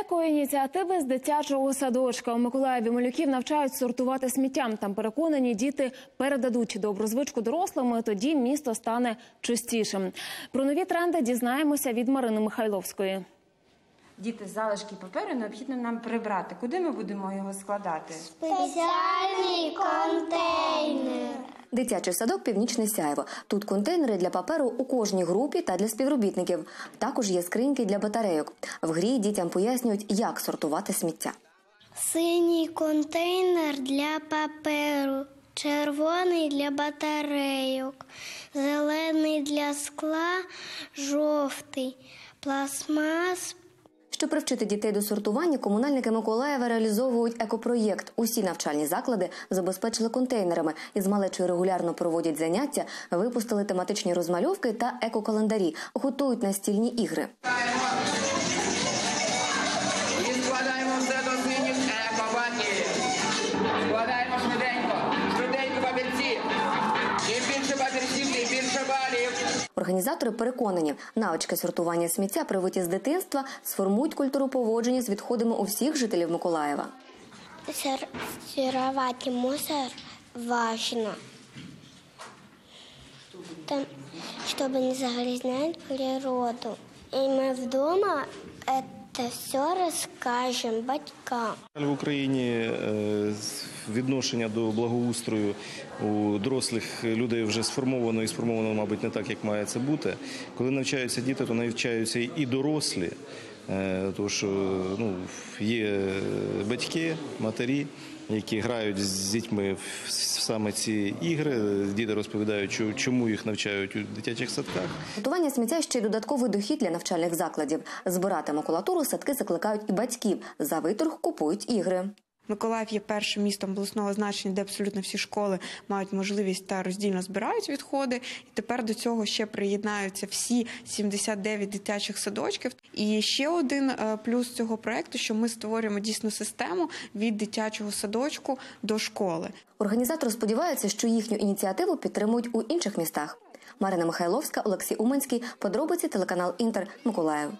Екоініціативи з дитячого садочка у Миколаєві малюків навчають сортувати сміттям. Там переконані діти передадуть добру звичку дорослим. і Тоді місто стане чистішим. Про нові тренди дізнаємося від Марини Михайловської. Діти, залишки паперу необхідно нам прибрати. Куди ми будемо його складати? Спеціальний контейнер. Дитячий садок Північне сяйво. Тут контейнери для паперу у кожній групі та для співробітників. Також є скриньки для батарейок. В грі дітям пояснюють, як сортувати сміття. Синій контейнер для паперу, червоний для батарейок, зелений для скла, жовтий, пластмас, Щоб привчити дітей до сортування, комунальники Миколаєва реалізовують екопроєкт. Усі навчальні заклади забезпечили контейнерами із малечою регулярно проводять заняття, випустили тематичні розмальовки та екокалендарі, готують настільні ігри. Організатори переконані, навички сортування сміття, привиті з дитинства, сформують культуру поводження з відходами у всіх жителів Миколаєва. Сортувати мусор Там, чтобы не загрязнять природу. И мы дома это все розкажемо батькам. В Україні е, відношення до благоустрою у дорослих людей вже сформовано і сформовано, мабуть, не так, як має це бути. Коли навчаються діти, то навчаються і дорослі, тому що ну, є батьки, матері, які грають з дітьми в саме ці ігри. Діти розповідають, чому їх навчають у дитячих садках. Готування сміття ще й додатковий дохід для навчальних закладів. Збирати макулатуру садки закликають і батьків. За виторг купують ігри. Миколаїв є першим містом обласного значення, де абсолютно всі школи мають можливість та роздільно збирають відходи. І тепер до цього ще приєднаються всі 79 дитячих садочків. І ще один е, плюс цього проекту, що ми створюємо дійсно систему від дитячого садочку до школи. Організатори сподіваються, що їхню ініціативу підтримують у інших містах. Марина Михайловська, Олексій Уманський. Подробиці телеканал Інтер Миколаїв.